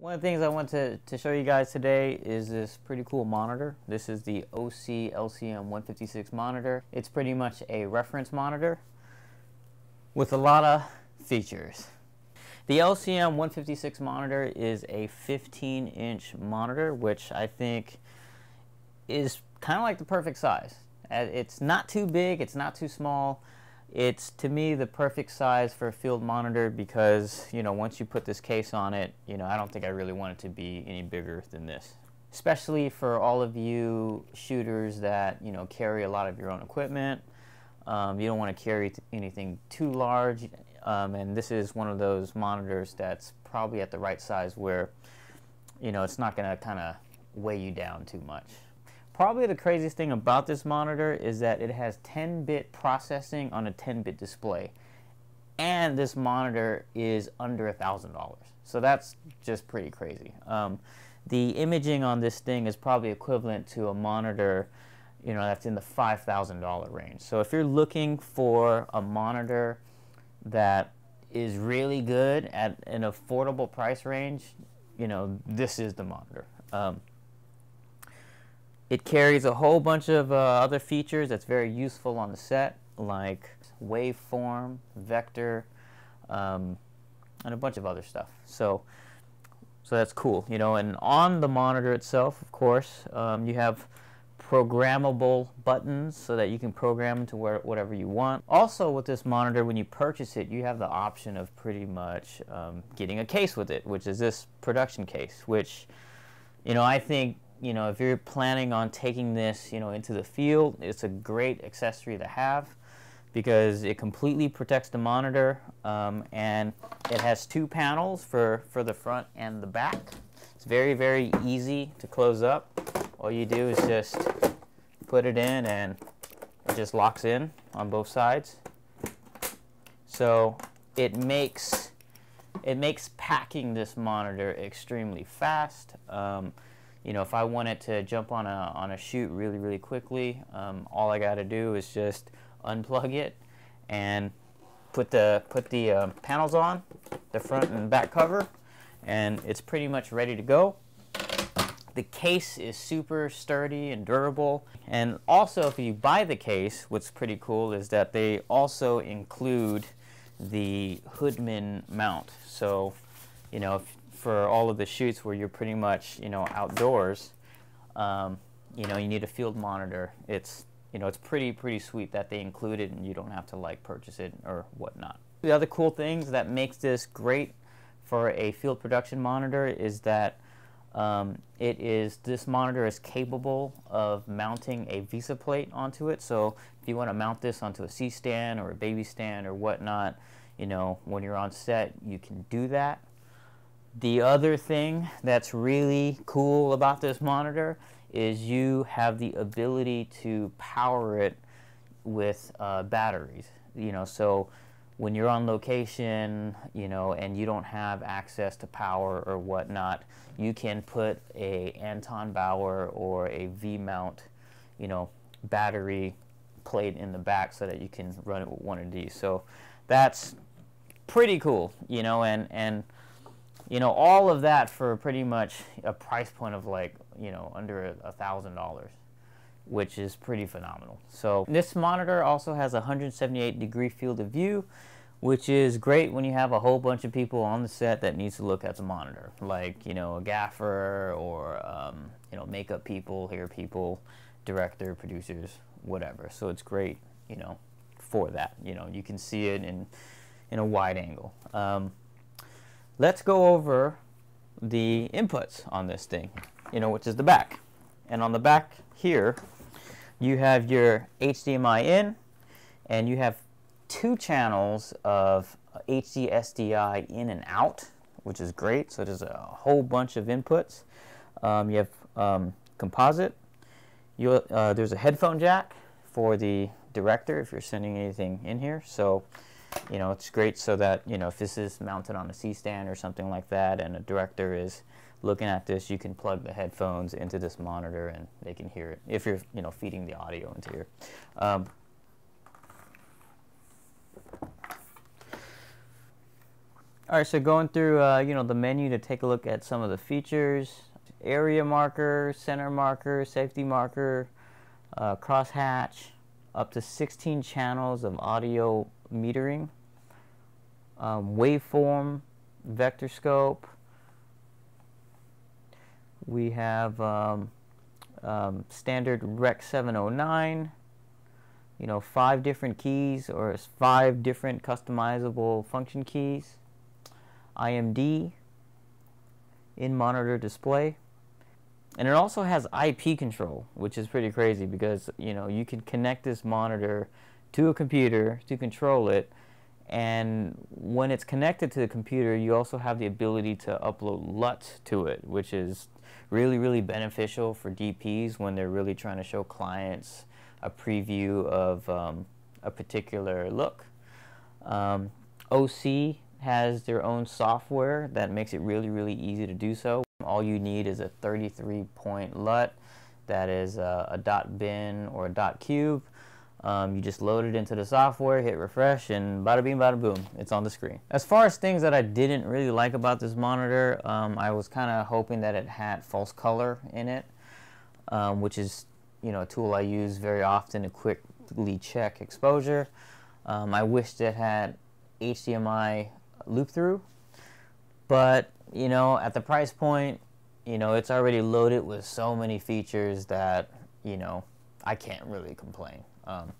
One of the things I want to, to show you guys today is this pretty cool monitor. This is the OSEE LCM 156 monitor. It's pretty much a reference monitor with a lot of features. The LCM 156 monitor is a 15 inch monitor, which I think is kind of like the perfect size. Uh, it's not too big, it's not too small. It's to me the perfect size for a field monitor because you know once you put this case on it, you know I don't think I really want it to be any bigger than this. Especially for all of you shooters that you know carry a lot of your own equipment. Um, you don't want to carry anything too large, um, and this is one of those monitors that's probably at the right size where you know it's not going to kind of weigh you down too much. Probably the craziest thing about this monitor is that it has 10-bit processing on a 10-bit display. And this monitor is under a $1,000. So that's just pretty crazy. Um, the imaging on this thing is probably equivalent to a monitor you know, that's in the $5,000 range. So if you're looking for a monitor that is really good at an affordable price range, you know, this is the monitor. Um, it carries a whole bunch of uh, other features that's very useful on the set, like waveform, vector, um, and a bunch of other stuff. So, so that's cool, you know. And on the monitor itself, of course, um, you have programmable buttons so that you can program to where, whatever you want. Also with this monitor, when you purchase it, you have the option of pretty much um, getting a case with it, which is this production case, which, you know, I think you know, if you're planning on taking this, you know, into the field, it's a great accessory to have because it completely protects the monitor um, and it has two panels for, for the front and the back. It's very, very easy to close up. All you do is just put it in and it just locks in on both sides. So it makes it makes packing this monitor extremely fast. Um, you know, if I wanted to jump on a, on a shoot really, really quickly, um, all I got to do is just unplug it and put the, put the uh, panels on, the front and back cover, and it's pretty much ready to go. The case is super sturdy and durable. And also, if you buy the case, what's pretty cool is that they also include the Hoodman mount. So, you know, if, for all of the shoots where you're pretty much you know outdoors, um, you know you need a field monitor. It's you know it's pretty pretty sweet that they include it and you don't have to like purchase it or whatnot. The other cool things that makes this great for a field production monitor is that um, it is this monitor is capable of mounting a VESA plate onto it. So if you want to mount this onto a C stand or a baby stand or whatnot, you know when you're on set you can do that. The other thing that's really cool about this monitor is you have the ability to power it with uh, batteries. You know, so when you're on location, you know, and you don't have access to power or whatnot, you can put a Anton Bauer or a V-mount, you know, battery plate in the back so that you can run it with one of these. So that's pretty cool, you know, and and you know, all of that for pretty much a price point of like, you know, under a thousand dollars, which is pretty phenomenal. So this monitor also has a 178 degree field of view, which is great when you have a whole bunch of people on the set that needs to look at the monitor, like, you know, a gaffer or, um, you know, makeup people, hair people, director, producers, whatever. So it's great, you know, for that. You know, you can see it in, in a wide angle. Um, let's go over the inputs on this thing, you know, which is the back. And on the back here, you have your HDMI in, and you have two channels of HD SDI in and out, which is great. So there's a whole bunch of inputs. Um, you have um, composite. You, uh, there's a headphone jack for the director if you're sending anything in here. So you know, it's great so that, you know, if this is mounted on a C-stand or something like that and a director is looking at this, you can plug the headphones into this monitor and they can hear it if you're, you know, feeding the audio into here. Um, All right, so going through, uh, you know, the menu to take a look at some of the features, area marker, center marker, safety marker, uh, crosshatch, up to 16 channels of audio metering, um, waveform, vector scope. We have um, um, standard Rec 709, you know, five different keys or five different customizable function keys. IMD, in-monitor display. And it also has IP control, which is pretty crazy because, you know, you can connect this monitor to a computer to control it. And when it's connected to the computer, you also have the ability to upload LUTs to it, which is really, really beneficial for DPs when they're really trying to show clients a preview of um, a particular look. Um, OSEE has their own software that makes it really, really easy to do so. All you need is a 33 point LUT that is a, a dot bin or a dot cube. Um, you just load it into the software, hit refresh, and bada bing, bada boom, it's on the screen. As far as things that I didn't really like about this monitor, um, I was kind of hoping that it had false color in it, um, which is you know a tool I use very often to quickly check exposure. Um, I wished it had HDMI loop through. But, you know, at the price point, you know, it's already loaded with so many features that, you know, I can't really complain. Um,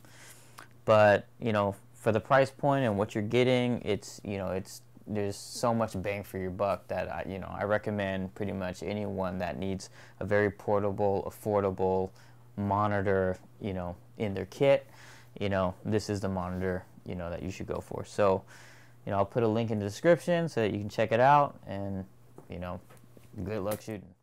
but, you know, for the price point and what you're getting, it's, you know, it's, there's so much bang for your buck that I, you know, I recommend pretty much anyone that needs a very portable, affordable monitor, you know, in their kit, you know, this is the monitor, you know, that you should go for. So, you know, I'll put a link in the description so that you can check it out and, you know, good luck shooting.